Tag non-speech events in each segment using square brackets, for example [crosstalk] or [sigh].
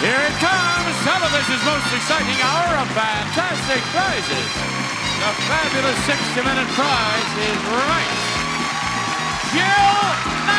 Here it comes, television's most exciting hour of fantastic prizes. The fabulous 60-minute Price is right. Jill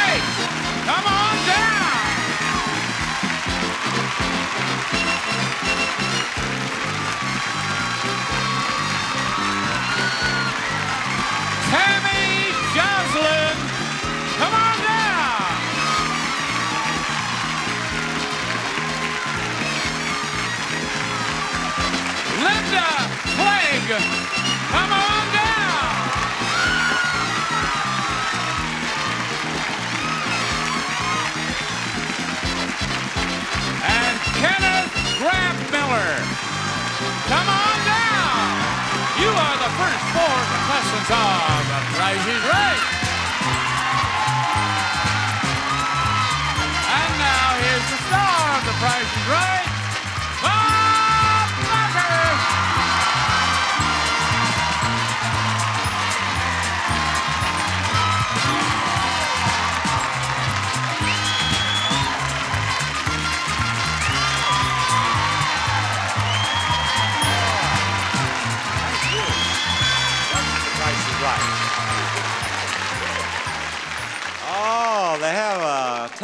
contestants of The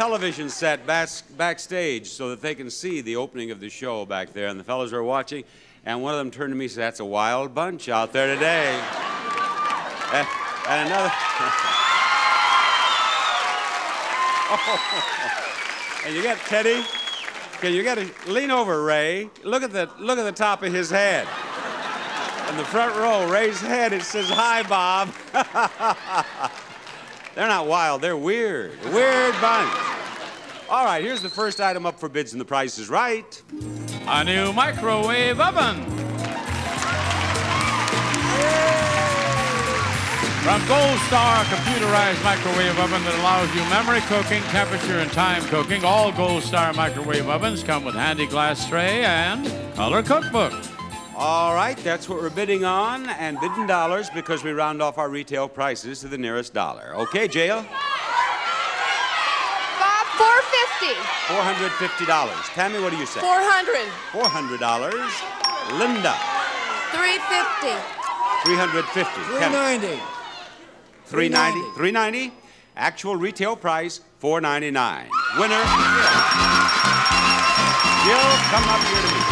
television set back, backstage so that they can see the opening of the show back there. And the fellows are watching, and one of them turned to me and said, That's a wild bunch out there today. [laughs] and, and another. oh, [laughs] and you got Teddy. Can you get to lean over, Ray? Look at the look at the top of his head. In the front row, Ray's head, it says, Hi, Bob. [laughs] they're not wild, they're weird. Weird bunch. All right, here's the first item up for bids, and the price is right. A new microwave oven. From Gold Star computerized microwave oven that allows you memory cooking, temperature, and time cooking. All Gold Star microwave ovens come with handy glass tray and color cookbook. All right, that's what we're bidding on, and bidding dollars because we round off our retail prices to the nearest dollar. Okay, Jill? Bob, 450. $450. Tammy, what do you say? 400. $400. Linda, 350. 350 Kevin, 390. 390 390 Actual retail price, 499. Winner, Jill. Jill, come up here to me.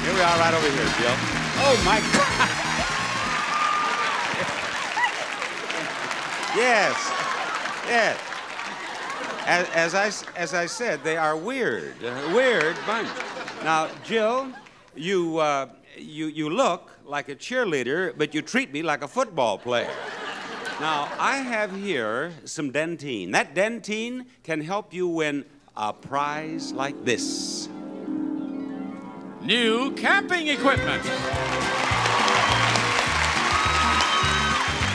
Here we are right over here, Jill. Oh, my God. [laughs] yes, yes. As, as, I, as I said, they are weird, a weird bunch. Now, Jill, you, uh, you, you look like a cheerleader, but you treat me like a football player. Now, I have here some Dentyne. That Dentyne can help you win a prize like this. New camping equipment.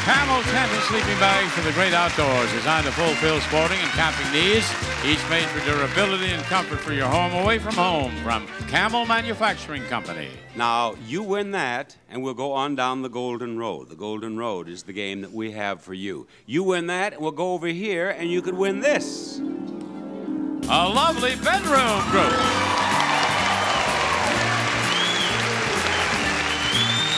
Camel tent and sleeping bags for the great outdoors, designed to fulfill sporting and camping needs. Each made for durability and comfort for your home away from home from Camel Manufacturing Company. Now, you win that, and we'll go on down the Golden Road. The Golden Road is the game that we have for you. You win that, and we'll go over here, and you could win this. A lovely bedroom group.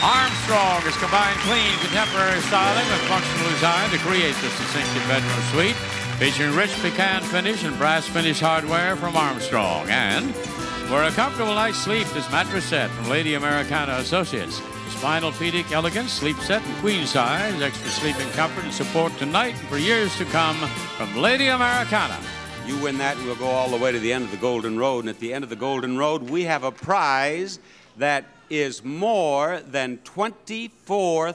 Armstrong has combined clean, contemporary styling with functional design to create this distinctive bedroom suite, featuring rich pecan finish and brass finish hardware from Armstrong. And for a comfortable night's sleep, this mattress set from Lady Americana Associates. Spinal Spinalpedic elegance, sleep set and queen size, extra sleeping comfort and support tonight and for years to come from Lady Americana. You win that, and we'll go all the way to the end of the Golden Road. And at the end of the Golden Road, we have a prize that is more than $24,000.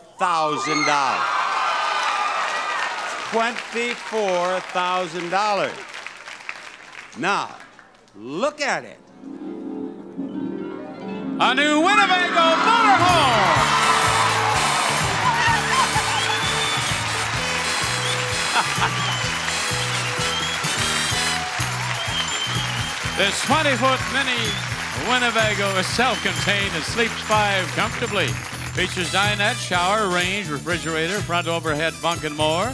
$24,000. Now, look at it. A new Winnebago motorhome. [laughs] this 20-foot mini Winnebago is self-contained and sleeps five comfortably. Features dinette, shower, range, refrigerator, front overhead bunk, and more.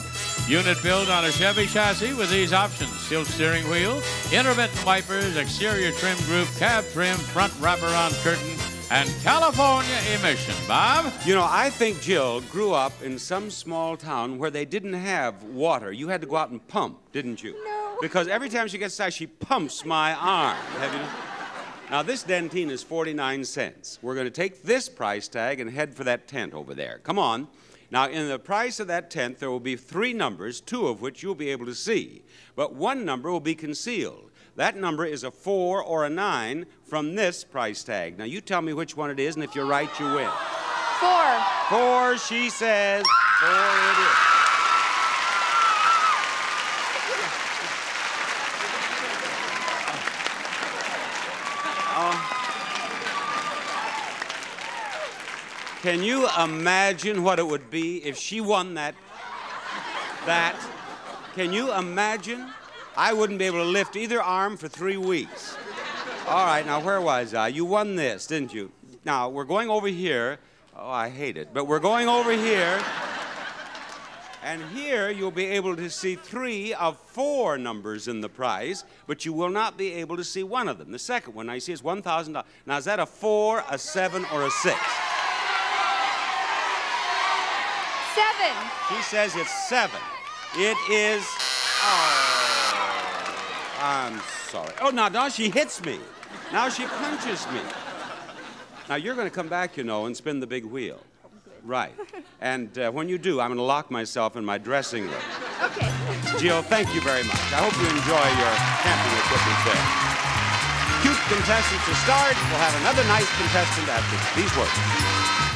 Unit built on a Chevy chassis with these options. tilt steering wheel, intermittent wipers, exterior trim group, cab trim, front wraparound curtain, and California emission. Bob? You know, I think Jill grew up in some small town where they didn't have water. You had to go out and pump, didn't you? No. Because every time she gets tired, she pumps my arm. Have you? Now, this Dentyne is 49 cents. We're going to take this price tag and head for that tent over there. Come on. Now, in the price of that tent, there will be three numbers, two of which you'll be able to see. But one number will be concealed. That number is a four or a nine from this price tag. Now, you tell me which one it is, and if you're right, you win. Four. Four, she says. Four it is. Can you imagine what it would be if she won that? That? Can you imagine? I wouldn't be able to lift either arm for three weeks. All right, now where was I? You won this, didn't you? Now, we're going over here. Oh, I hate it. But we're going over here. And here you'll be able to see three of four numbers in the prize, but you will not be able to see one of them. The second one I see is $1,000. Now, is that a four, a seven, or a six? Seven. She says it's seven. It is. Oh, I'm sorry. Oh, now, now she hits me. Now she punches me. Now you're going to come back, you know, and spin the big wheel. Right. And uh, when you do, I'm going to lock myself in my dressing room. Okay. Jill, thank you very much. I hope you enjoy your camping equipment there. Cute contestants to start. We'll have another nice contestant after these words.